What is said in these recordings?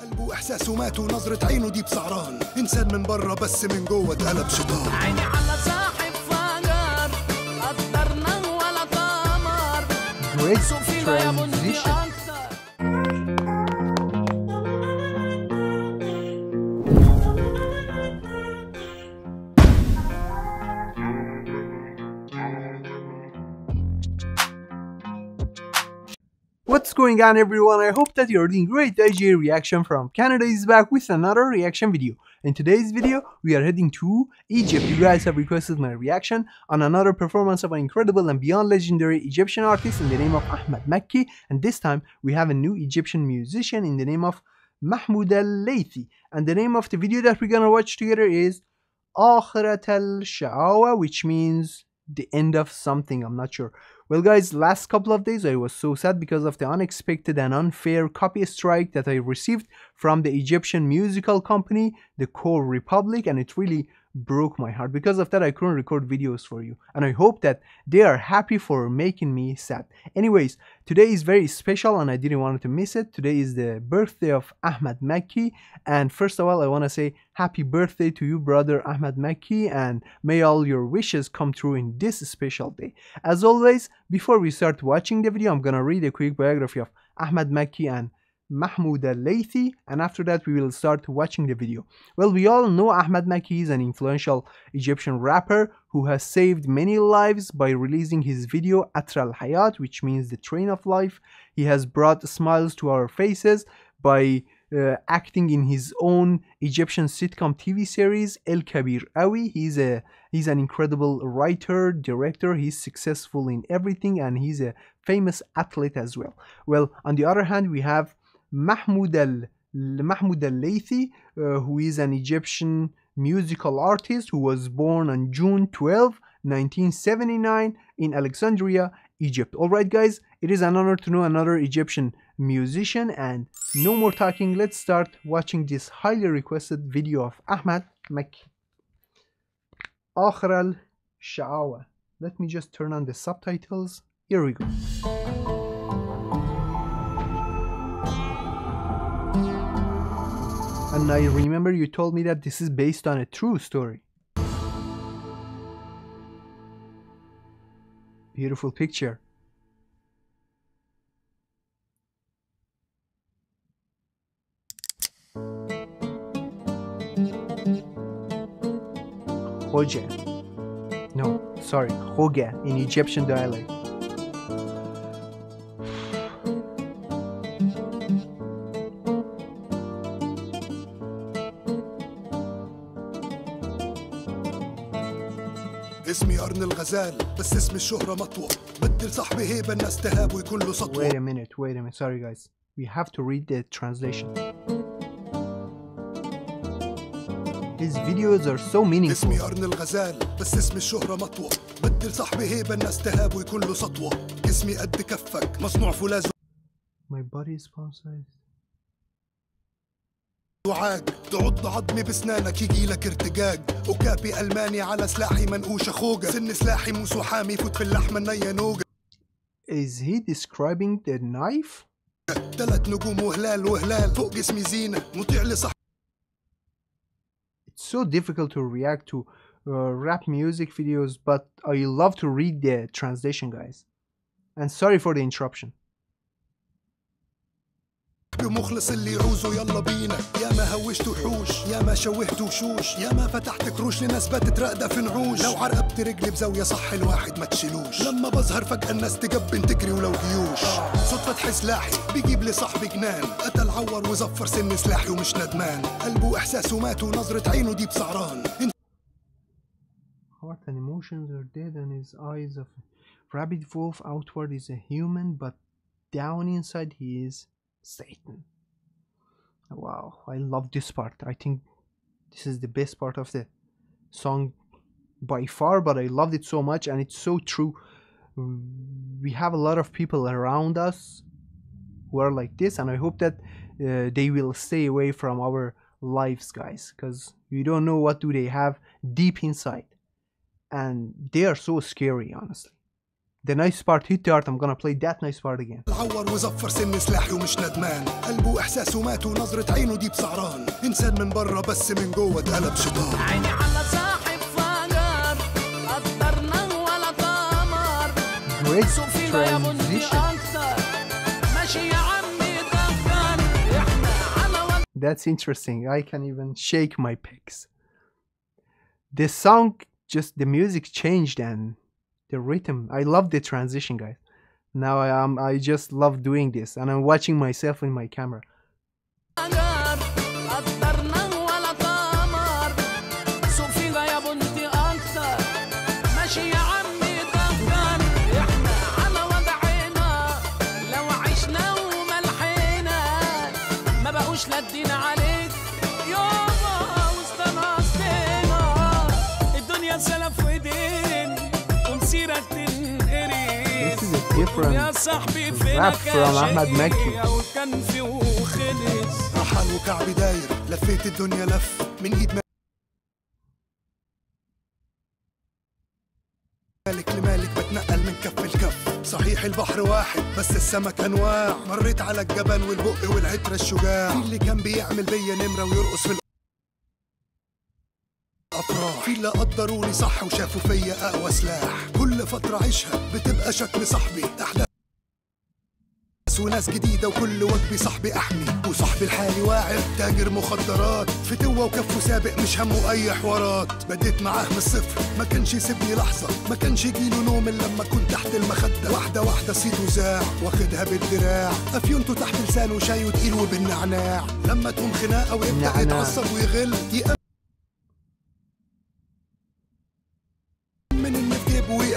قلبه احساسه مات ونظرة عينه دي بسعران إنسان من بره بس من جوه اتقلب شيطان عيني على صاحب فجر قدرنا ولا قمر Great شوفينا يا بنتي What's going on everyone? I hope that you're doing great. IJay Reaction from Canada is back with another reaction video. In today's video, we are heading to Egypt. You guys have requested my reaction on another performance of an incredible and beyond legendary Egyptian artist in the name of Ahmed Mekky. And this time, we have a new Egyptian musician in the name of Mahmoud Al-Liethy. And the name of the video that we're gonna watch together is Akhret al-Shaqawa, which means the end of something. I'm not sure. Well, guys, last couple of days I was so sad because of the unexpected and unfair copy strike that I received from the Egyptian musical company, the Core Republic, and it really broke my heart. Because of that, I couldn't record videos for you, and I hope that they are happy for making me sad. Anyways, today is very special, and I didn't want to miss it. Today is the birthday of Ahmed Mekky, and first of all, I want to say happy birthday to you, brother Ahmed Mekky, and may all your wishes come true in this special day. As always, before we start watching the video, I'm gonna read a quick biography of Ahmed Mekky and Mahmoud Al-Liethy and after that we will start watching the video. Well, we all know Ahmed Mekky is an influential Egyptian rapper who has saved many lives by releasing his video Atra al-Hayat which means the train of life. He has brought smiles to our faces by uh, acting in his own Egyptian sitcom TV series El Kabir Awi. He's a he's an incredible writer, director. He's successful in everything and he's a famous athlete as well. Well, on the other hand, we have Mahmoud al Mahmoud al-Liethy, uh, who is an Egyptian musical artist who was born on June 12, 1979 in Alexandria, Egypt. Alright guys, it is an honor to know another Egyptian musician and no more talking, let's start watching this highly requested video of Ahmad Mekky. Akhral الشعاوة Let me just turn on the subtitles. Here we go. And I remember you told me that this is based on a true story. Beautiful picture. Hoja. No, sorry, Hoga in Egyptian dialect. اسمي قرن الغزال بس اسم الشهرة مطوة بدي لصاحبي هيبة الناس تهاب ويكون له Wait سطوة a minute, wait a minute. Sorry, guys. We have to read the translation. His videos are so meaningful. اسمي قرن الغزال بس اسم الشهرة مطوة بدي لصاحبي هيبة الناس تهاب ويكون له سطوة اسمي قد كفك مصنوع فولاذ My body is palm sized. وعاج تعض عظمي بسنانك يجيلك ارتجاج وكابي ألماني على سلاحي منقوش أخوجة سن سلاحي موس وحامي فوت في اللحمة النية نوجة Is he describing the knife? تلات نجوم وهلال وهلال فوق جسمي زينة مطيع لصاحبي It's so difficult to react to uh, rap music videos, but I love to read the translation, guys. And sorry for the interruption. مخلص اللي يعوزه يلا بينا. يا ما هوشت وحوش يا ما شوهت وشوش يا ما فتحت كروش لناس باتت في نعوش. لو عرقبت رجلي بزاوية صح الواحد ما تشيلوش. لما بظهر فجأة الناس تجبن تجري ولو جيوش. صوت فتح سلاحي بيجيب لي صاحبي جنان. قتل عور وزفر سن سلاحي ومش ندمان. قلبه احساسه مات ونظرة عينه دي بسعران. Heart and emotions are dead, and his eyes of rabbit wolf outward is a human, but down inside he is Satan. Wow, I love this part. I think this is the best part of the song by far, but I loved it so much, and it's so true. We have a lot of people around us who are like this, and I hope that uh, they will stay away from our lives, guys, because you don't know what do they have deep inside and they are so scary honestly the nice part hit the art. I'm gonna play that nice part again. العور وزفر سن سلاحي ومش ندمان قلبه واحساسه مات ونظرة عينه دي بسعران انسان من بره بس من جوه اتقلب شيطان عيني على صاحب فجر قدرنا ولا قمر Great سوق فينا يا بنتي transition. اكتر ماشي يا عمي دكر احنا على وضع That's interesting. I can even shake my picks. The song, just the music changed and the rhythm. I love the transition, guys. Now I am. I just love doing this, and I'm watching myself in my camera. Different. صاحبي rap from أحمد مكي. شقي وكان في وخلص. رحل وكعبي داير لفيت الدنيا لف. من إيد مالك لمالك بتنقل من كف لكف. صحيح البحر واحد بس السمك أنواع. مريت على الجبل والبق والعترة الشجاع. اللي كان بيعمل بيا نمرة ويرقص في الافراح في اللي قدروني صح وشافوا فيا أقوى سلاح. كل فترة عيشها بتبقى شكل صاحبي. أحداث وناس جديدة وكل وجبي صاحبي أحمي. وصاحبي الحالي واعر تاجر مخدرات. فتوة وكفه سابق مش همه أي حوارات. بديت معاه من الصفر ما كانش يسيبني لحظة. ما كانش يجيله نوم إلا لما كنت تحت المخدة. واحدة واحدة صيته زاع واخدها بالدراع. أفيونته تحت لسانه شاي وتقيل وبالنعناع. لما تقوم خناقة ويبدأ. يتعصب ويغل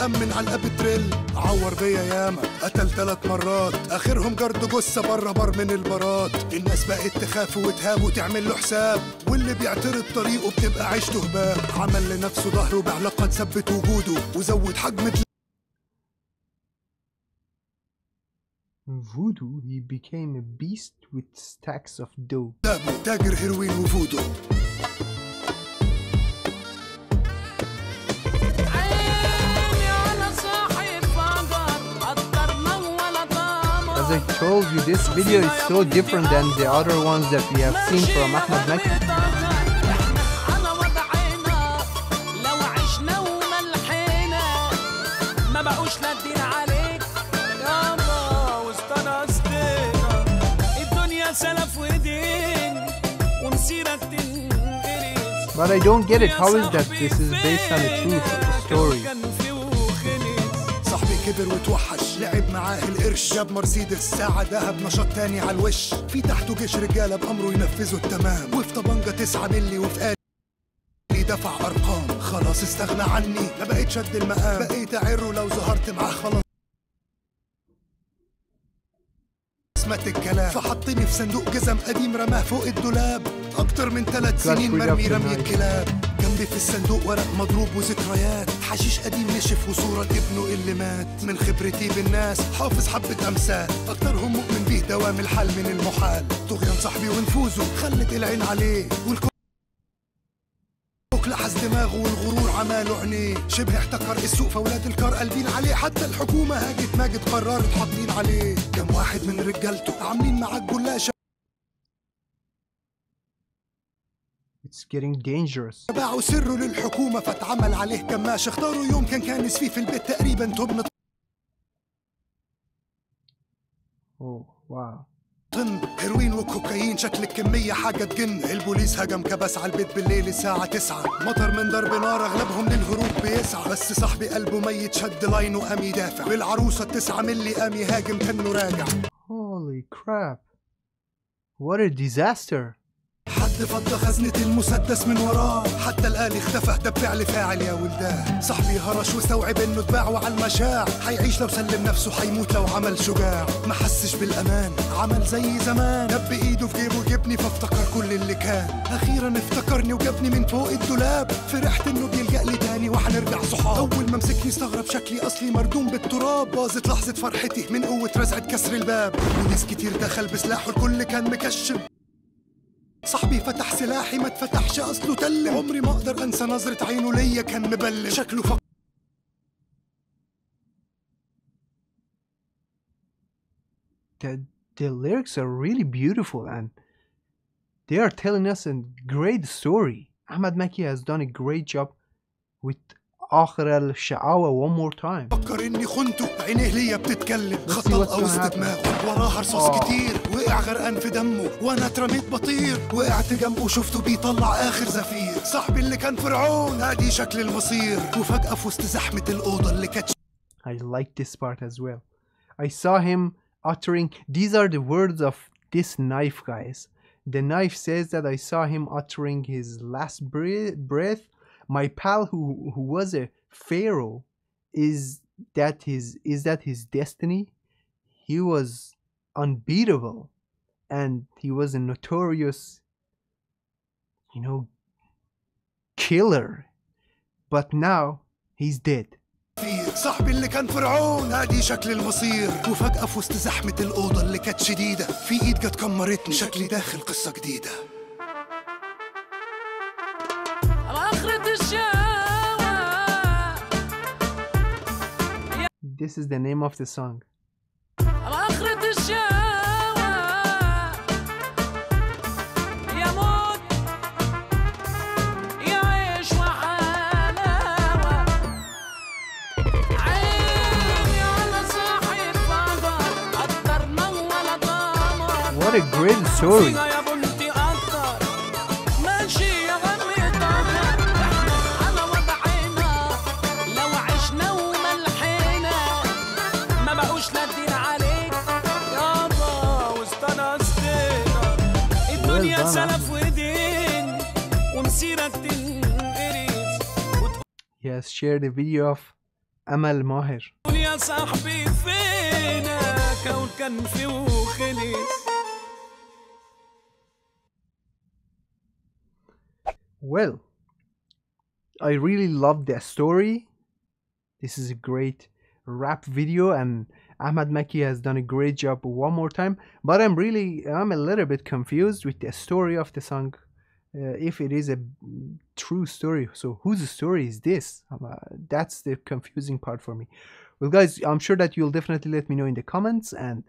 ويأمن على الابتريل عور بيا ياما قتل ثلاث مرات. آخرهم جرد جثة بره بر من البارات. الناس بقت تخاف وتهاب وتعمل له حساب. واللي بيعترض طريقه بتبقى عيشته هباب. عمل لنفسه ظهره بعلاقه تثبت وجوده. وزود حجم Voodoo, he became a beast with stacks of dough. تاجر هيروين وفودو. as I told you, this video is so different than the other ones that we have seen from Ahmed Mekky. But I don't get it, how is that this is based on a true story? كبر وتوحش. لعب معاه القرش جاب مرسيدس. ساعة دهب نشاط تاني على الوش. في تحته جيش رجالة بأمره ينفذوا التمام. وفي طبنجة تسعة ملي وفي قالي دفع أرقام. خلاص استغنى عني. ما بقيت شد المقام. بقيت أعره لو ظهرت معاه. خلاص. اسمت الكلام. فحطني في صندوق جزم قديم رماه فوق الدولاب. أكتر من ثلاث سنين مرمي رمي. الكلاب. جنبي في الصندوق ورق مضروب وذكريات. حشيش قديم نشف وصورة لابنه اللي مات. من خبرتي بالناس حافظ حبة أمثال. أكترهم مؤمن بيه دوام الحال من المحال. طغيان صاحبي ونفوذه خلت العين عليه. والكل عماله عينيه شبه احتكر السوق فولاد الكار قلبين عليه. حتى الحكومة هاجت ماجد قررت حاطين عليه. كم واحد من رجالته عاملين معاك جلاشة It's getting dangerous. باعوا سره للحكومة فاتعمل عليه كماش. اختاروا يوم كان كانس فيه في البيت تقريبا تبن Oh, wow. طن هيروين وكوكايين شكل الكمية حاجة تجن. البوليس هجم كبس على البيت بالليل الساعة تسعة. مطر من ضرب نار أغلبهم للهروب بيسعى. بس صاحبي قلبه ميت شد لاينه قام يدافع. بالعروسة التسعة ملي قام يهاجم كأنه راجع. Holy crap. What a disaster. فض خزنة المسدس من وراه. حتى الآلي اختفى ده بفعل فاعل يا ولداه. صاحبي هرش واستوعب انه اتباع وعلى المشاع هيعيش لو سلم نفسه هيموت لو عمل شجاع. ما حسش بالأمان عمل زي زمان. دب إيده في جيبه جبني فافتكر كل اللي كان. أخيرا افتكرني وجابني من فوق الدولاب. فرحت إنه بيلجأ لي تاني وهنرجع صحاب. أول ما مسكني استغرب شكلي أصلي مردوم بالتراب. باظت لحظة فرحتي من قوة رزعة كسر الباب. وناس كتير دخل بسلاحه الكل كان مكشب صاحبي فتح سلاحي ما اتفتحش اصله تلم عمري ما اقدر انسى نظرة عينه ليا كان مبلم شكله فق... The, the lyrics are really beautiful and they are telling us a great story. Ahmad Mekky has done a great job with آخر الشعاوة one more time. فكر اني خنته عينيه ليا بتتكلم see خط what's طلقه gonna وسط happen. دماغه وراها رصاص آه. كتير وقع غرقان في دمه وانا اترميت بطير وقعت جنبه شفته بيطلع اخر زفير صاحبي اللي كان فرعون ادي شكل المصير وفجأة في وسط زحمة الأوضة اللي كانت I like this part as well. I saw him uttering, these are the words of this knife, guys. The knife says that I saw him uttering his last bre- breath. My pal, who, who was a pharaoh, is that his is that his destiny? He was unbeatable, and he was a notorious, you know, killer. But now he's dead. فيه صاحبي اللي كان فرعون ادي شكل المصير وفجأة في وسط زحمة الأوضة اللي كانت شديدة في ايد جت كمرتني شكلي داخل قصة جديدة this is the name of the song. What a great story! He has shared a video of Amal Maher. Well, I really love their story. This is a great rap video, and Ahmad Mekky has done a great job one more time. But I'm really, I'm a little bit confused with the story of the song. Uh, if it is a true story, so whose story is this? Um, uh, that's the confusing part for me. Well, guys, I'm sure that you'll definitely let me know in the comments, and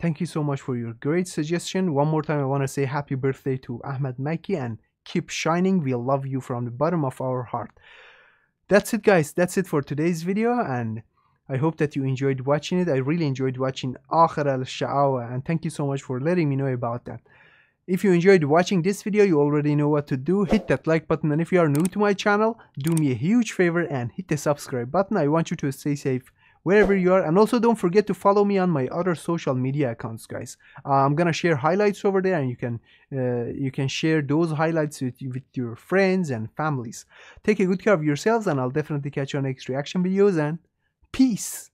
thank you so much for your great suggestion. One more time, I want to say happy birthday to Ahmad Mekky and keep shining. We love you from the bottom of our heart. That's it, guys. That's it for today's video, and I hope that you enjoyed watching it. I really enjoyed watching Akhret al Shaqawa, and thank you so much for letting me know about that. If you enjoyed watching this video, you already know what to do. Hit that like button, and if you are new to my channel, do me a huge favor and hit the subscribe button. I want you to stay safe wherever you are, and also don't forget to follow me on my other social media accounts, guys. Uh, I'm gonna share highlights over there, and you can uh, you can share those highlights with, with your friends and families. Take a good care of yourselves, and I'll definitely catch you on next reaction videos. And peace.